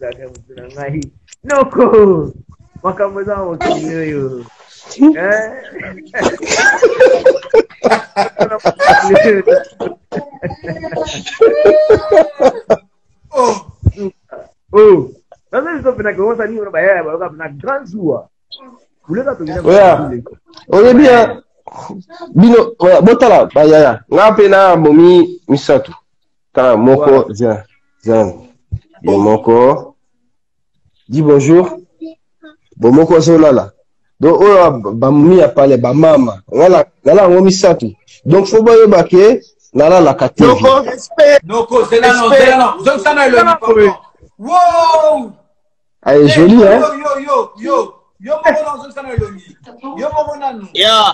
zaka mutu na ngai noko makambo eza mokili oyo Eh? oh naza biso mpe na kokosa nini wana bayaya baloka na grand jour kuleka Oya. oyebi ya bino oya, botala bayaya nga mpe na bomi misato. Tala moko zia zia ye moko di bonjour. Bo moko azolala donc oyo bamomi ya pale bamama ngala yango misato donc fo boyeba ke nalalaka te. Wow! aye joli yo, hein. Yeah.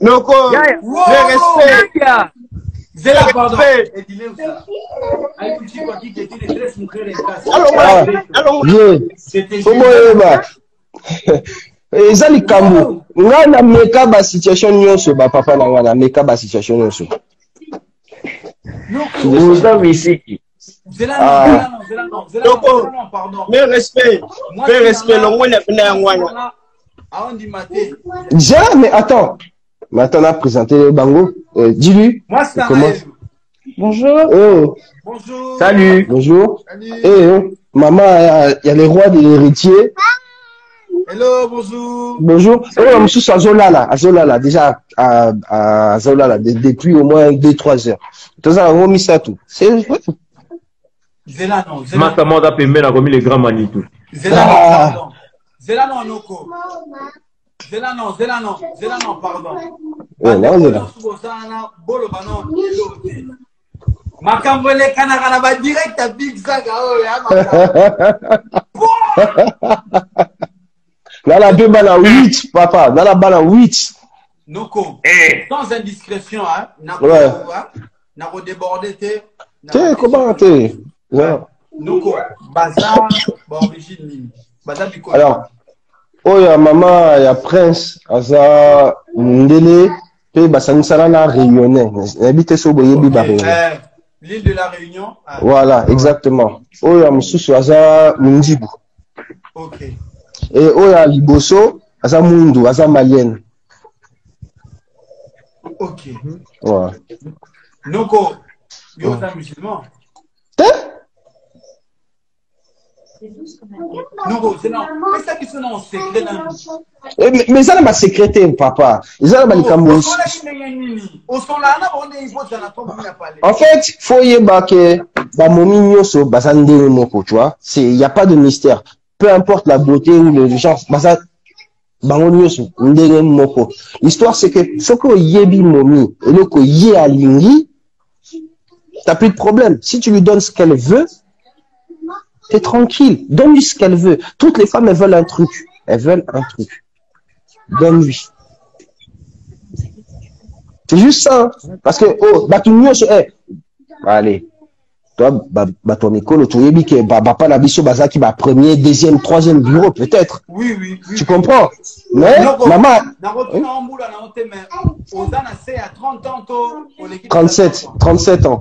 Noko, Yaya. le respect. ya Zela, pardon. Boyeba eza likambo ngai nameka basituation nyonso bapapa na ngai nameka basituation nyonso. Misiki Ah. Mais respect. Respect, m'en as- longo na pena yango wana. Ah, on mais attends na présenter bango. Euh, dis-lui. Moi, c'est Bonjour. oh. Bonjour. salut. Bonjour. Salut. eh oh, maman il y a les rois de l'héritier. Hello, bonjour. bonjour. Oyo mosusu azolala azolala déjà à- à- azolala de- depuis au moins deux trois heures. Tozala yango misato C'est- Zela non, zela. Masa moko aza pembeni akomi le grand manitou Zela Ah. non, pardon. Zela non, Noko. Zela non, Zela non, Zela non, pardon. Eh, na ozela. Bosana, bolo bano, elote. makambo elekanaka na badirect ya big zaga oyo ya makambo. Nala mpe bana 8 papa. Nala bana 8 noko Eh. sans indiscrétion hein, Ouais. nakodéborde te te kobanga te noko baza baorigine nini baza bikolo. Alors oyo mama ya prince aza ndele mpe basangisana na réunionnais. Nayebi te so boyebi baréunion Eh, l'île de la réunion ah, voilà exactement. Oyo ya mosusu aza mindibu ok. E oyo ya liboso aza mwindu aza malienne ok. Voilà. noko yo oza musulman? Te? Biso na basekret te papa. Eza na balikambo En fait, faut yeba que bamomi nyonso baza ndenge moko, tu vois. C'est il y a pas de mystère. Peu importe la beauté ou le genre, baza bango nyonso ndenge moko. L'histoire c'est que soko oyebi momi eloko ye alingi, t'as plus de problème. Si tu lui donnes ce qu'elle veut, t'es tranquille. Donne-lui ce qu'elle veut. Toutes les femmes elles veulent un truc. Elles veulent un truc. Donne-lui. C'est juste ça. hein. Parce que, oh, bato nyonso, eh, allez. Toi, ba- bato ya mikolo, toyebi ke ba- bapa na biso bazalaki ba premier, deuxième, troisième bureau, peut-être. oui oui oui Tu comprends? Mais, maman, nakotuna yo mbula na yo te me oza na se ya 30 ans to oleki 37, 37 ans.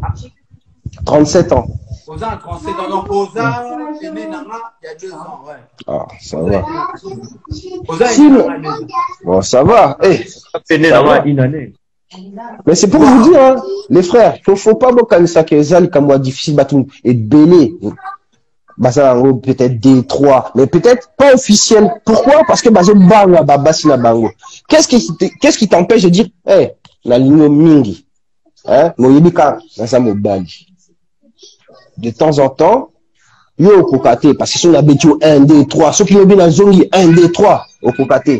37 ans. Oza na 37 ans donc oza ene na nga ya 2 ans ouais Ah, ça va. oza Si, ene mais- na nga ya 2 ans Bon, ça va. Eh, pene Ça va. une année mais c'est pour vous dire, hein, les frères, faut, faut pas bokanisa que eza likambo ya difficile, bato ebele. baza yango peut-être deux, trois, mais peut-être pas officiel. Pourquoi? Parce que bazo banga babasi na bango. Qu'est-ce qui te- qu'est-ce qui t'empêche de dire, eh, na lingo mingi, hein, moyebi ka naza mobali. De temps en temps, yo okoka te parce que so na beti yo 1 2 3 soki yobi na zongi 1 2 3 okoka te.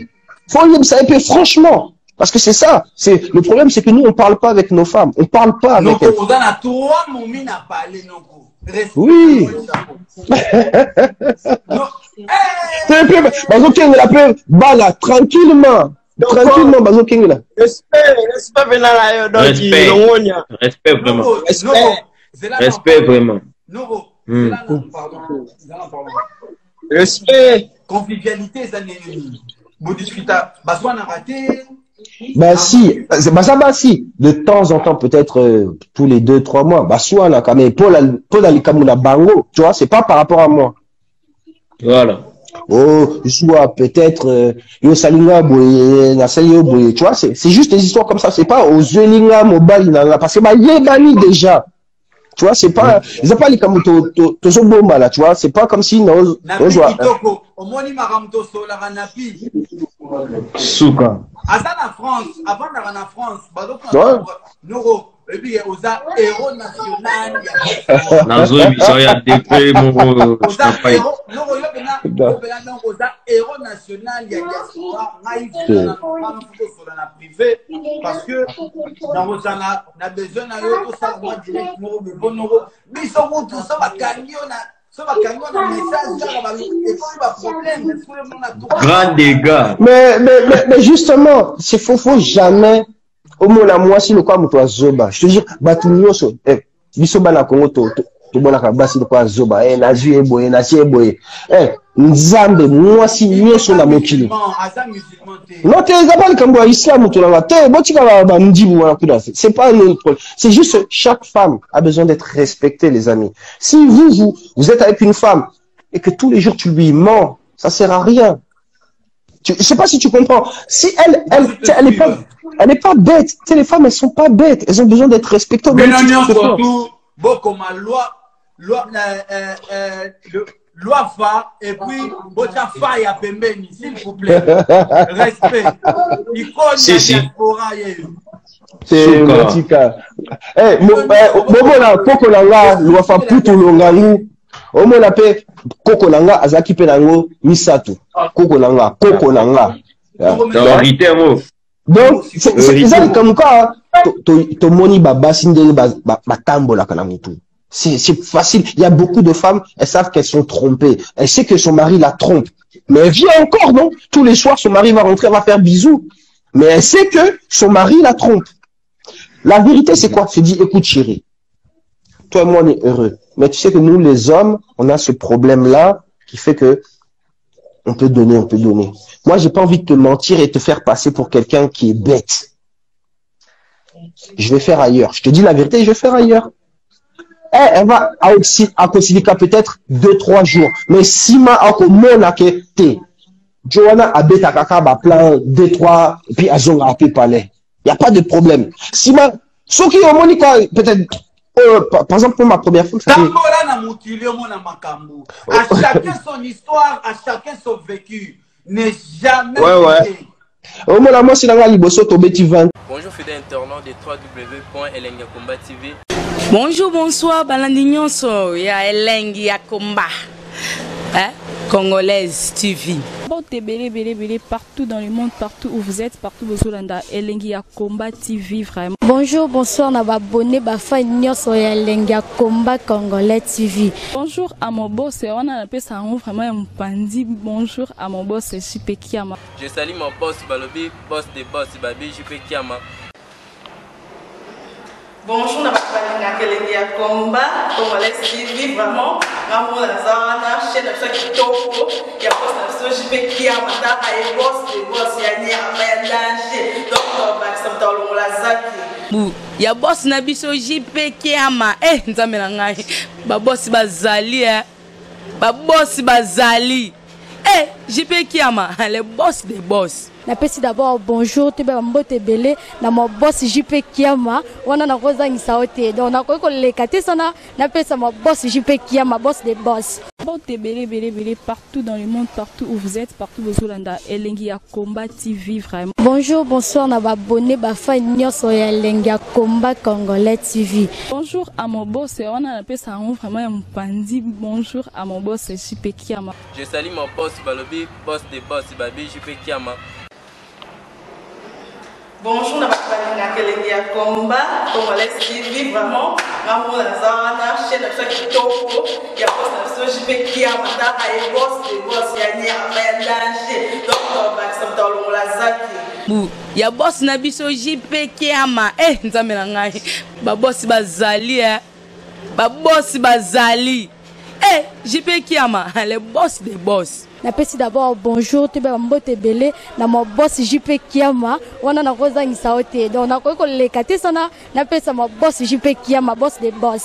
Faut yebisa ye pe franchement parce que c'est ça, c'est le problème c'est que nous on parle pas avec nos femmes, on parle pas avec elles. oza na 3 momi na pale noko Respect. Oui. Peu, bazokengela mpe bana tranquillement tranquillement bazokengela Respect, respect venala yo donc Respect. longonia. respect vraiment Na pardon. Noko, Hmm. Na- pardon. Na. Respect. convivialité nini bodiscuta bazwanaka te Bah si, c'est- bah ça va si. De temps en temps, peut-être euh, tous les deux, trois mois. Bah soit là, quand même, Paul, al- Paul Alikamuna Bango, tu vois, c'est pas par rapport à moi. Voilà. Oh, soit peut-être euh, yo salinga boye, na sali yo boye, tu vois, c'est c'est juste des histoires comme ça. C'est pas aux zelinga mobile nanga parce que bah yebani déjà. Tu vois, c'est pas, ils ont pas les comme to to to là, tu vois, c'est pas comme si nos nos kitoko omoni pi Suka. aza na france avandaka na france Ouais. bazokona noko ebi oza héros national ya nazoyebisa ya oza donc héros national ya diaspora. Ngai wana tosola na privé parce que nakozala na besoin na yo tosala mwa direct moko bebo noko biso kutu so bakangi yo na grand dégât Mais, mais, mais, mais justement, c'est faux, faut jamais, au moins la moi, si le quoi, moutou zoba. Je te dis, eh, biso bana Congo, to, to, to basi le quoi zoba, eh, nazi eboye, nazi eboye. Eh, nzambe, moi si nyonso na mokili. aza musulman te Non, t'es d'abord le cambo islam, tu l'as, t'es, bon, tu vas, bah, ndibu, voilà, kuda. C'est- pas notre problème. C'est juste, chaque femme a besoin d'être respectée, les amis. Si vous, vous, vous êtes avec une femme, et que tous les jours tu lui mens, ça sert à rien. Tu, je sais pas si tu comprends. Si elle, elle, elle est pas, elle est pas bête. Tu sais, les femmes, elles sont pas bêtes. Elles ont besoin d'être respectées titre que nyonso toi. tu bokoma loi loi euh, euh, euh, le- loi fa et puis botya fa ya pembeni s'il vous plaît respect icône Si, si. diaspora C'est. Matika. Eh, mo- eh, na koko lwafa putu longangu. omona mpe koko na nga azalaki mpe nango misato koko na nga koko na nga Yeah. na barité yango donc c'est- c'est- eza likambo kaka to- tomoni babasi ndenge ba- ba- batambolaka na motu c'est c'est facile. Il y a beaucoup de femmes elles savent qu'elles sont trompées. Elles savent que son mari la trompe. Mais elle vient encore non? Tous les soirs son mari va rentrer elle va faire bisous. Mais elle sait que son mari la trompe. La vérité c'est quoi? Se dit écoute chérie. Toi et moi on est heureux. Mais tu sais que nous les hommes on a ce problème là qui fait que on peut donner, on peut donner. Moi, j'ai pas envie de te mentir et te faire passer pour quelqu'un qui est bête. Je vais faire ailleurs. Je te dis la vérité, je vais faire ailleurs. Eh, elle va à Oxy- à Kosivika peut-être deux, trois jours. Mais si ma akomona ke te, Joanna abeta kaka ba plan deux, trois, et puis azonga ape palais. Il n'y a pas de problème. Si ma, soki omoni ka, peut-être, euh, par par exemple, pour ma première makambo à chacun son histoire à chacun son vécu ne jamais Ouais, ouais. liboso 20 Bonjour fidèle internaute de www.elengakomba TV. Bonjour bonsoir balandi nyonso ya elengi ya komba eh? congolaise tv belé, belé, partout dans le monde, partout où vous êtes, partout êtes, Elengi ya Combat TV, vraiment. bonjour bonsoir na babone bafani nyonso ya elengi ya komba congolais tv Bonjour à mon boss, et on a appelé ça en vraiment un pandi. Bonjour à mon boss, Super Kiama. Je salue mon boss Balobi, boss des boss Babi JP Kiama. Bonjour na bato balingaka elengi ya komba. Congolaise tv vraiment ngamona naza wana chaine na biso ya kitoko ya bos na biso jipe kiama taka ye bos de bos ya nyama ya danger donc bakisa moto alongola zaki ya bosi na biso jipe kiama e nzambe na ngai. Babosi bazali e babosi bazali e jipe kiama le boss de boss. Napesi d'abord bonjour tobe bambote ebele na mabosi jp kiama wana nakozangisa yo te. Donc nakoki koleka te sana napesa mabosi jp kiama boss de boss Porte belé, partout dans le monde, partout où vous êtes, partout vous êtes, Elengi ya Combat TV, vraiment. bonjour bonsoir na babone bafani nyonso ya elengi ya komba congolais tv Bonjour à mon boss, on a appelé ça en vraiment un pandi. Bonjour à mon boss, Super Kiama. Je salue mon boss Balobi, boss des boss Babi JP Kiama. Bonjour na bato balingaka elengi ya komba. Congolaise tv vraiment. Ngamona naza wana chaine na biso ya kitoko ya bos na biso jipe kiama taka ye bos de bos ya nyama ya danger donc bakisa moto alongola zaki. Ya bosi na biso jipe kiama e nzambe na ngai. Babosi bazali e babosi bazali. E JP Kiama, le boss des boss. Napesi d'abord bonjour toyeba bambote ebele na mabosi jp kiama wana nakozangisa yo te donc nakoki koleka te sana napesa mabosi jp kiama boss de boss